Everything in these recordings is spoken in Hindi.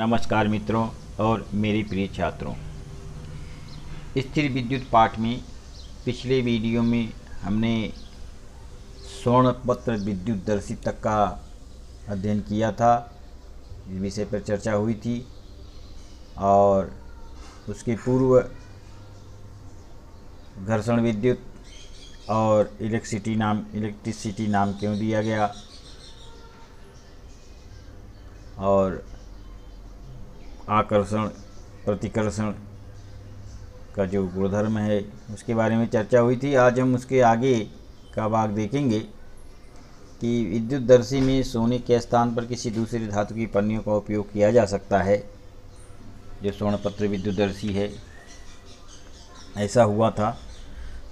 नमस्कार मित्रों और मेरे प्रिय छात्रों। स्थिर विद्युत पाठ में पिछले वीडियो में हमने स्वर्णपत्र विद्युत दर्शी तक का अध्ययन किया था, इस विषय पर चर्चा हुई थी और उसके पूर्व घर्षण विद्युत और इलेक्ट्रिसिटी नाम इलेक्ट्रिसिटी नाम क्यों दिया गया? और आकर्षण, प्रतिकर्षण का जो गुणधर्म है, उसके बारे में चर्चा हुई थी। आज हम उसके आगे का भाग देखेंगे कि विद्युत दर्शी में सोने के स्थान पर किसी दूसरी धातु की पन्नियों का उपयोग किया जा सकता है, जो स्वर्णपत्र विद्युत दर्शी है। ऐसा हुआ था।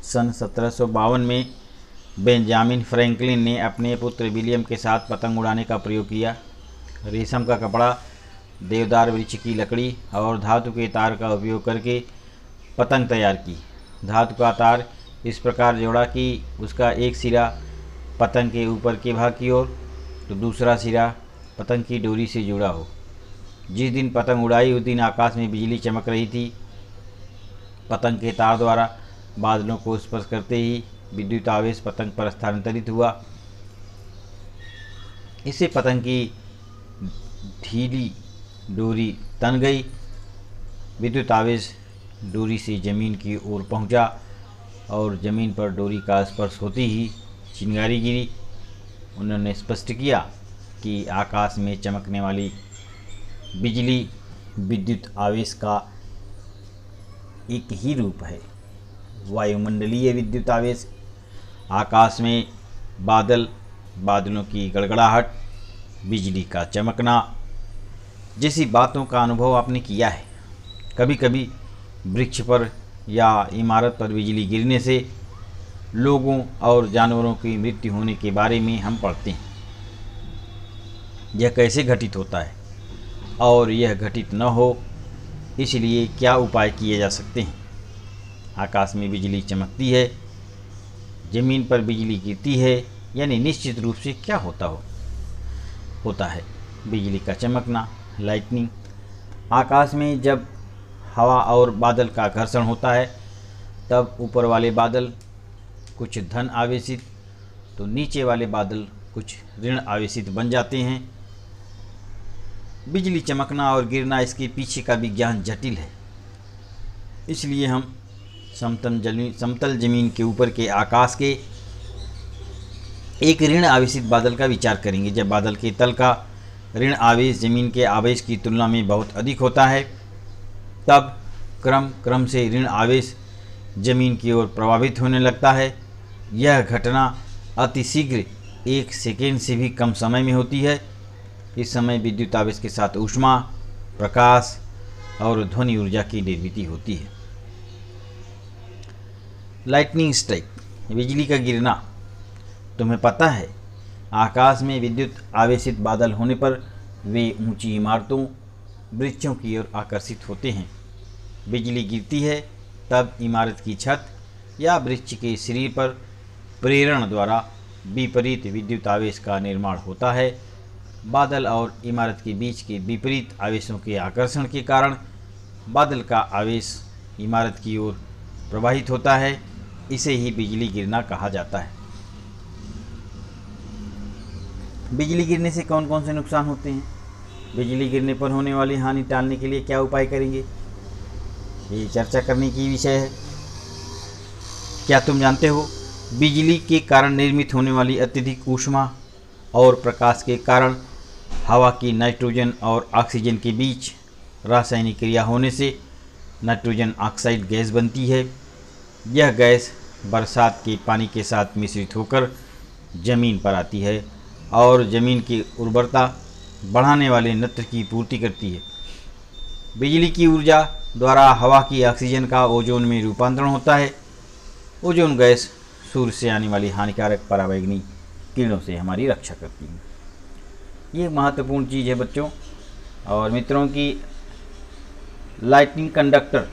सन सत्रह सौ बावन में बेंजामिन फ्रैंकलिन ने अपने पुत्र विलियम के साथ पतंग उड़ाने का प्रयोग किया। रेशम का कपड़ा देवदार वृक्ष की लकड़ी और धातु के तार का उपयोग करके पतंग तैयार की। धातु का तार इस प्रकार जोड़ा कि उसका एक सिरा पतंग के ऊपर के भाग की ओर तो दूसरा सिरा पतंग की डोरी से जुड़ा हो। जिस दिन पतंग उड़ाई, उस दिन आकाश में बिजली चमक रही थी। पतंग के तार द्वारा बादलों को स्पर्श करते ही विद्युत आवेश पतंग पर स्थानांतरित हुआ। इससे पतंग की ढीली डोरी तन गई। विद्युत आवेश डोरी से ज़मीन की ओर पहुँचा और ज़मीन पर डोरी का स्पर्श होती ही चिंगारी गिरी। उन्होंने स्पष्ट किया कि आकाश में चमकने वाली बिजली विद्युत आवेश का एक ही रूप है। वायुमंडलीय विद्युत आवेश, आकाश में बादल, बादलों की गड़गड़ाहट, बिजली का चमकना जैसी बातों का अनुभव आपने किया है कभी कभी वृक्ष पर या इमारत पर बिजली गिरने से लोगों और जानवरों की मृत्यु होने के बारे में हम पढ़ते हैं। यह कैसे घटित होता है? और यह घटित न हो, इसलिए क्या उपाय किए जा सकते हैं? आकाश में बिजली चमकती है, ज़मीन पर बिजली गिरती है, यानी निश्चित रूप से क्या होता हो? होता है बिजली का चमकना लाइटनिंग आकाश में जब हवा और बादल का घर्षण होता है, तब ऊपर वाले बादल कुछ धन आवेशित तो नीचे वाले बादल कुछ ऋण आवेशित बन जाते हैं। बिजली चमकना और गिरना इसके पीछे का विज्ञान जटिल है। इसलिए हम समतल ज़मीन समतल ज़मीन के ऊपर के आकाश के एक ऋण आवेशित बादल का विचार करेंगे। जब बादल के तल का ऋण आवेश ज़मीन के आवेश की तुलना में बहुत अधिक होता है। तब क्रम क्रम से ऋण आवेश ज़मीन की ओर प्रभावित होने लगता है। यह घटना अतिशीघ्र एक सेकेंड से भी कम समय में होती है। इस समय विद्युत आवेश के साथ ऊष्मा, प्रकाश और ध्वनि ऊर्जा की निर्मित होती है। लाइटनिंग स्ट्राइक बिजली का गिरना। तुम्हें पता है आकाश में विद्युत आवेशित बादल होने पर वे ऊँची इमारतों, वृक्षों की ओर आकर्षित होते हैं। बिजली गिरती है, तब इमारत की छत या वृक्ष के शरीर पर प्रेरण द्वारा विपरीत विद्युत आवेश का निर्माण होता है। बादल और इमारत के बीच के विपरीत आवेशों के आकर्षण के कारण बादल का आवेश इमारत की ओर प्रवाहित होता है। इसे ही बिजली गिरना कहा जाता है। बिजली गिरने से कौन कौन से नुकसान होते हैं? बिजली गिरने पर होने वाली हानि टालने के लिए क्या उपाय करेंगे? ये चर्चा करने की विषय है। क्या तुम जानते हो, बिजली के कारण निर्मित होने वाली अत्यधिक ऊष्मा और प्रकाश के कारण हवा की नाइट्रोजन और ऑक्सीजन के बीच रासायनिक क्रिया होने से नाइट्रोजन ऑक्साइड गैस बनती है। यह गैस बरसात के पानी के साथ मिश्रित होकर ज़मीन पर आती है। और ज़मीन की उर्वरता बढ़ाने वाले नत्र की पूर्ति करती है। बिजली की ऊर्जा द्वारा हवा की ऑक्सीजन का ओजोन में रूपांतरण होता है। ओजोन गैस सूर्य से आने वाली हानिकारक परावैग्निक किरणों से हमारी रक्षा करती है। ये महत्वपूर्ण चीज़ है बच्चों। और मित्रों की लाइटनिंग कंडक्टर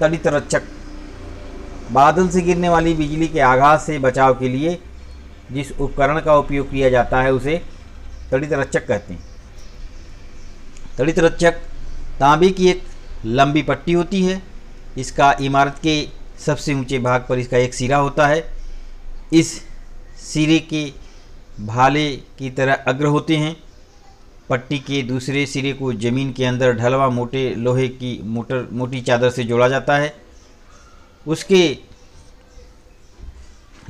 तड़ित रक्षक बादल से गिरने वाली बिजली के आघात से बचाव के लिए जिस उपकरण का उपयोग किया जाता है उसे तड़ित रक्षक कहते हैं। तड़ित रक्षक तांबे की एक लंबी पट्टी होती है। इसका इमारत के सबसे ऊँचे भाग पर इसका एक सिरा होता है। इस सिरे के भाले की तरह अग्र होते हैं। पट्टी के दूसरे सिरे को ज़मीन के अंदर ढलवा मोटे लोहे की मोटर, मोटी चादर से जोड़ा जाता है। उसके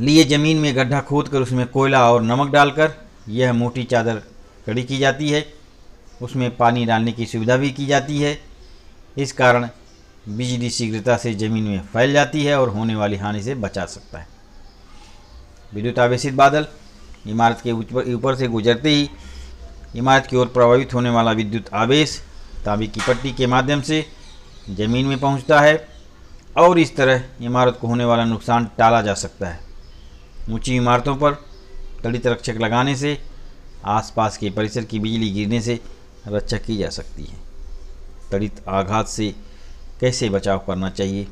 लिए ज़मीन में गड्ढा खोद कर उसमें कोयला और नमक डालकर यह मोटी चादर कड़ी की जाती है। उसमें पानी डालने की सुविधा भी की जाती है। इस कारण बिजली शीघ्रता से ज़मीन में फैल जाती है और होने वाली हानि से बचा सकता है। विद्युत आवेशित बादल, इमारत के ऊपर से गुजरते ही इमारत की ओर प्रभावित होने वाला विद्युत आवेश तांबे की पट्टी के माध्यम से ज़मीन में पहुँचता है और इस तरह इमारत को होने वाला नुकसान टाला जा सकता है। ऊँची इमारतों पर तड़ित रक्षक लगाने से, आसपास के परिसर की बिजली गिरने से रक्षा की जा सकती है। तड़ित आघात से कैसे बचाव करना चाहिए?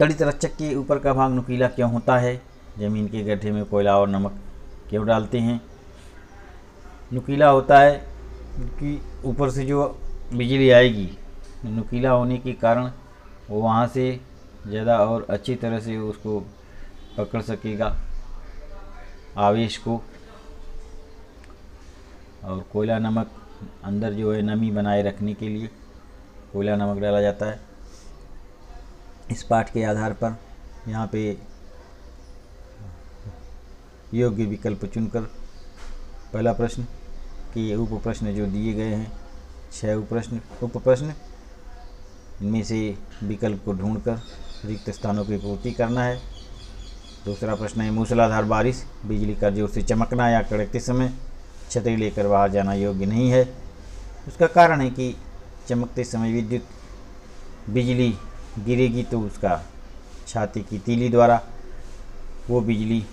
तड़ित रक्षक के ऊपर का भाग नुकीला क्यों होता है? ज़मीन के गड्ढे में कोयला और नमक क्यों डालते हैं? नुकीला होता है कि ऊपर से जो बिजली आएगी, नुकीला होने के कारण वो वहाँ से ज़्यादा और अच्छी तरह से उसको पकड़ सकेगा। आवेश को और कोयला नमक अंदर जो है नमी बनाए रखने के लिए कोयला नमक डाला जाता है। इस पाठ के आधार पर यहाँ पे योग्य विकल्प चुनकर पहला प्रश्न कि ये उप प्रश्न जो दिए गए हैं छः उप प्रश्न उप प्रश्न इनमें से विकल्प को ढूंढकर रिक्त स्थानों की पूर्ति करना है। दूसरा प्रश्न है, मूसलाधार बारिश, बिजली का ज़ोर से चमकना या कड़कते समय छतरी लेकर बाहर जाना योग्य नहीं है। उसका कारण है कि चमकते समय विद्युत बिजली गिरेगी तो उसका छाती की तीली द्वारा वो बिजली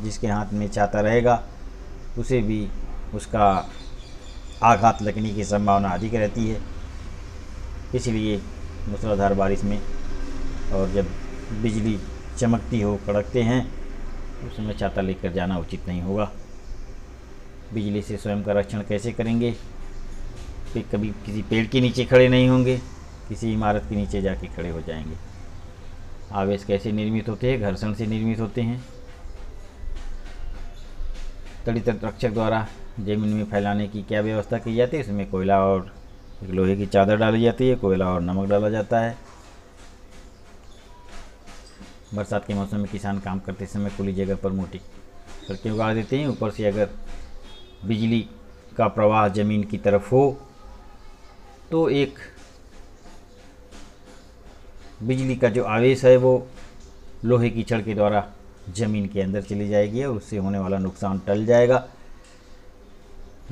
जिसके हाथ में छाता रहेगा, उसे भी उसका आघात लगने की संभावना अधिक रहती है। इसलिए मूसलाधार बारिश में और जब बिजली चमकती हो, कड़कते हैं, उसमें छाता लेकर जाना उचित नहीं होगा। बिजली से स्वयं का रक्षण कैसे करेंगे? फिर कभी किसी पेड़ के नीचे खड़े नहीं होंगे, किसी इमारत के नीचे जाके खड़े हो जाएँगे। आवेश कैसे निर्मित होते हैं? घर्षण से निर्मित होते हैं। तड़ित रक्षक द्वारा ज़मीन में फैलाने की क्या व्यवस्था की जाती है? इसमें कोयला और लोहे की चादर डाली जाती है, कोयला और नमक डाला जाता है। बरसात के मौसम में किसान काम करते समय खुली जगह पर मोटी सड़कें उगाड़ देते हैं। ऊपर से अगर बिजली का प्रवाह ज़मीन की तरफ़ हो तो एक बिजली का जो आवेश है, वो लोहे की छड़ के द्वारा ज़मीन के अंदर चली जाएगी और उससे होने वाला नुकसान टल जाएगा।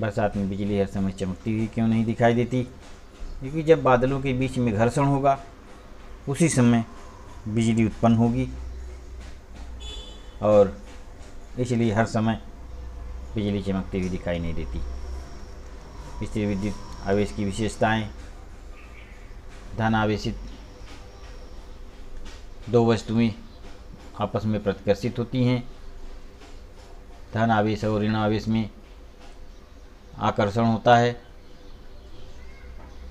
बरसात में बिजली हर समय चमकती हुई क्यों नहीं दिखाई देती? क्योंकि जब बादलों के बीच में घर्षण होगा, उसी समय बिजली उत्पन्न होगी और इसलिए हर समय बिजली चमकती हुई दिखाई नहीं देती। स्थिर विद्युत आवेश की विशेषताएँ, धन आवेशित दो वस्तुएँ आपस में प्रतिकर्षित होती हैं। धन आवेश और ऋण आवेश में आकर्षण होता है।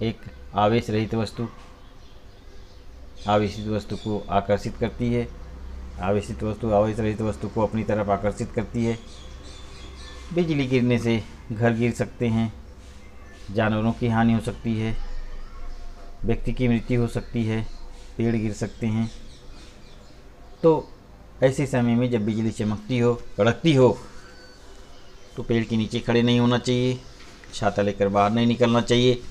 एक आवेश रहित वस्तु आवेशित वस्तु को आकर्षित करती है। आवेशित वस्तु आवेश रहित वस्तु को अपनी तरफ़ आकर्षित करती है। बिजली गिरने से घर गिर सकते हैं। जानवरों की हानि हो सकती है। व्यक्ति की मृत्यु हो सकती है। पेड़ गिर सकते हैं। तो ऐसे समय में जब बिजली चमकती हो, कड़कती हो तो पेड़ के नीचे खड़े नहीं होना चाहिए। छाता लेकर बाहर नहीं निकलना चाहिए।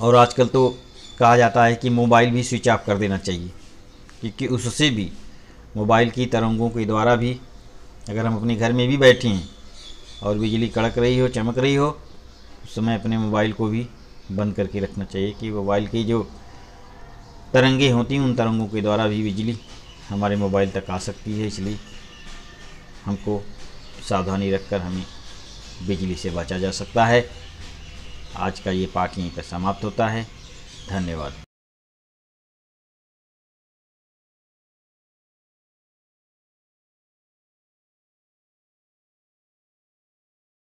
और आजकल तो कहा जाता है कि मोबाइल भी स्विच ऑफ़ कर देना चाहिए। क्योंकि उससे भी मोबाइल की तरंगों के द्वारा भी अगर हम अपने घर में भी बैठे हैं और बिजली कड़क रही हो, चमक रही हो, उस समय अपने मोबाइल को भी बंद करके रखना चाहिए कि मोबाइल की जो तरंगे होती हैं, उन तरंगों के द्वारा भी बिजली हमारे मोबाइल तक आ सकती है। इसलिए हमको सावधानी रखकर हमें बिजली से बचा जा सकता है। आज का ये पाठ यहीं पर समाप्त होता है। धन्यवाद।